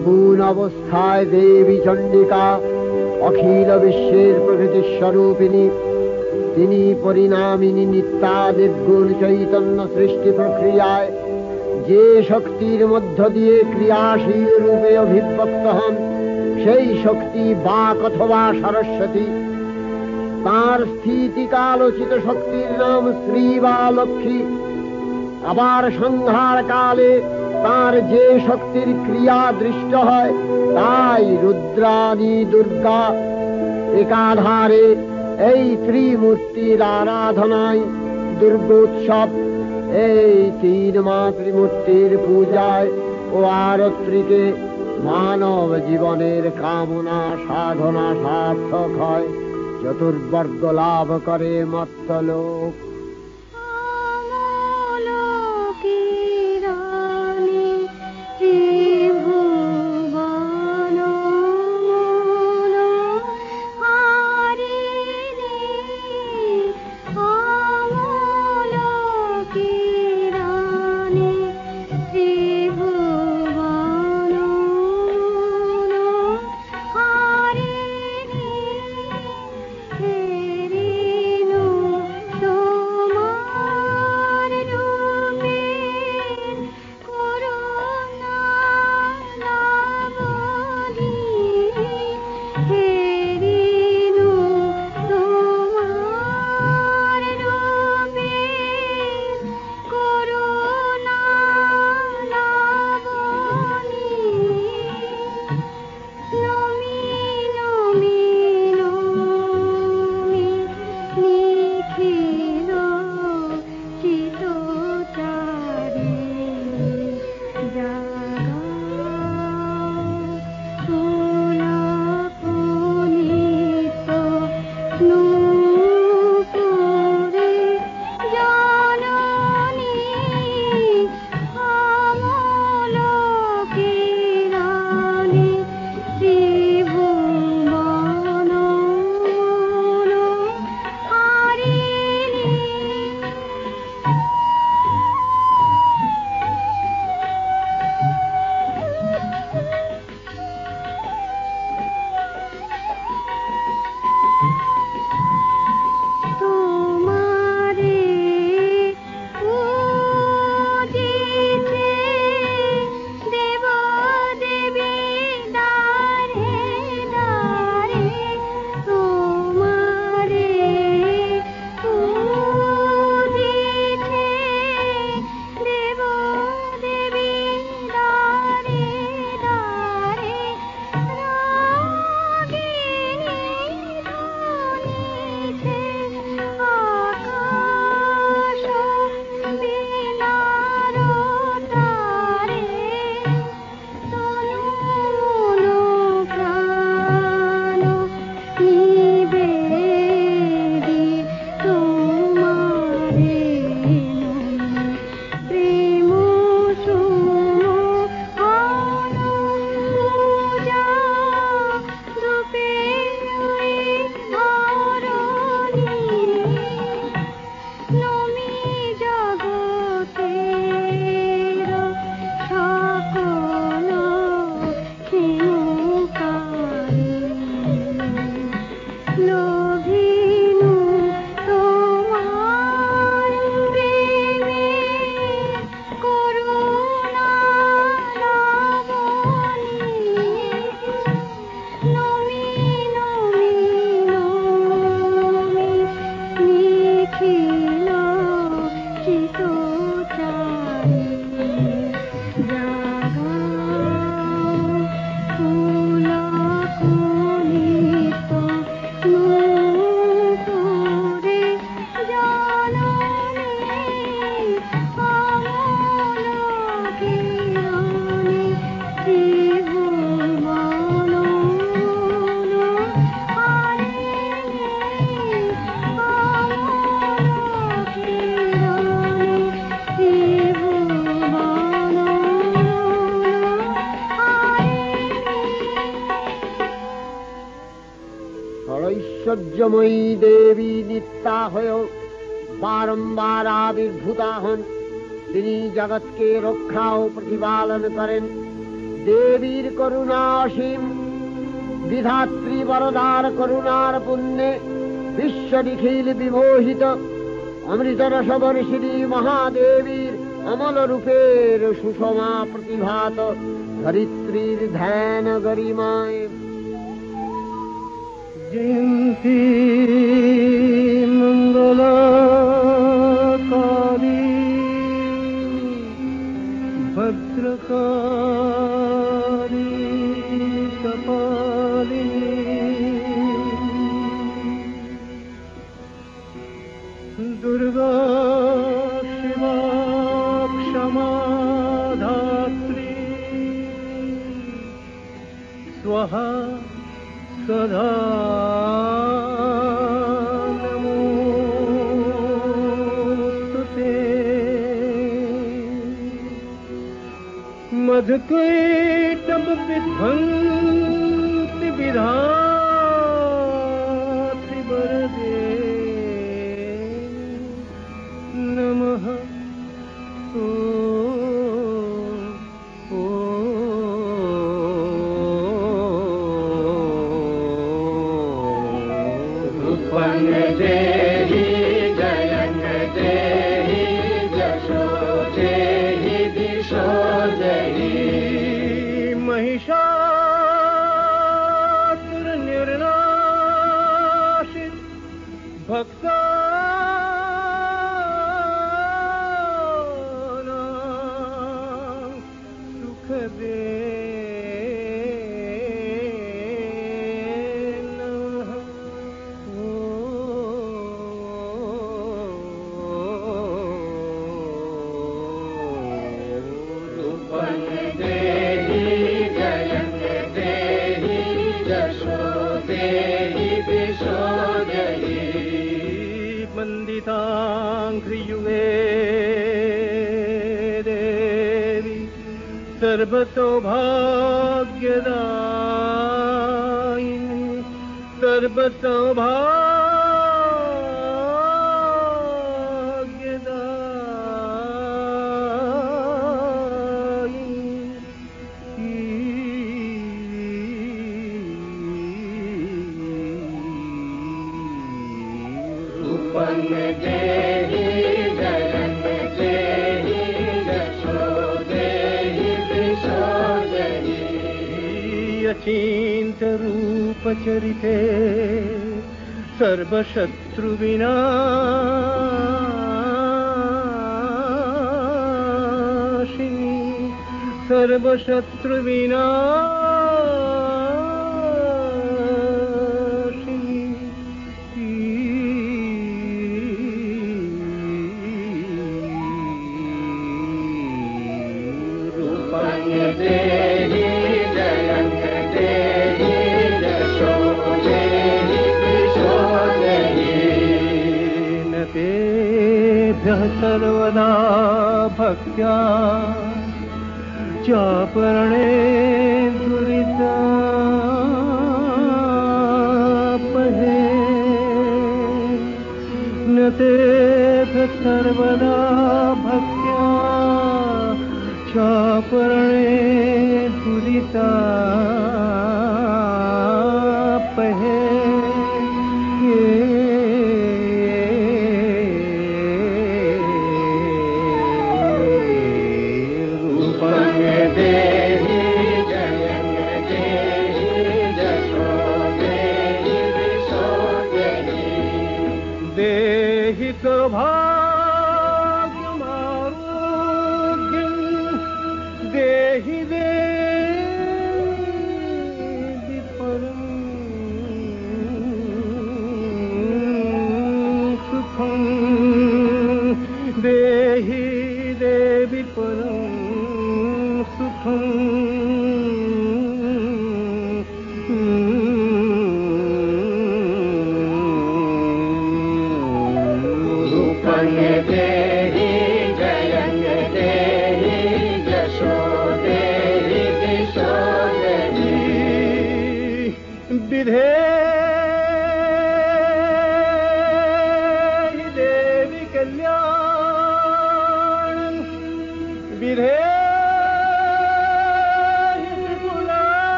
সগুণ অবস্থায় দেবী চণ্ডিকা অখিল বিশ্বের প্রকৃতি স্বরূপিণী। তিনি পরিণামিনী নিত্যা নির্গুণ চৈতন্য সৃষ্টি প্রক্রিয়ায় যে শক্তির মধ্য দিয়ে ক্রিয়াশীল রূপে অভিব্যক্ত হন, সেই শক্তি বাক অথবা সরস্বতী। তার স্থিতিকালোচিত শক্তির নাম শ্রী বা লক্ষ্মী। আবার সংহার কালে তার যে শক্তির ক্রিয়া দৃষ্ট হয়, তাই রুদ্রাণী দুর্গা একাধারে এই ত্রিমূর্তির আরাধনায় দুর্গোৎসব, এই তিন মাতৃমূর্তির পূজায় ও আরত্রিকে মানব জীবনের কামনা সাধনা সার্থক হয়, চতুর্বর্গ লাভ করে মত্তলোক। ঐশ্বর্যময়ী দেবী নিত্যা হয়েও বারম্বার আবির্ভূতা হন। তিনি জগৎকে রক্ষা ও প্রতিপালন করেন। দেবীর করুণা অসীম। বিধাত্রী বরদার করুণার পুণ্যে বিশ্ব নিখিল বিমোহিত। শ্রী মহাদেবীর অমল রূপের সুষমা প্রতিভাত। ধরিত্রীর ধ্যান গরিমায়। ी मङ्गली भद्रकारी कपाली दुर्ग शिवा क्षमाधात्री स्वाहा सदा अध विधान तो भाग्यदायिनी सर्व सौभाग्य സർവശത്രുവിനാ സർവശത്രുവിനാ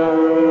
Father.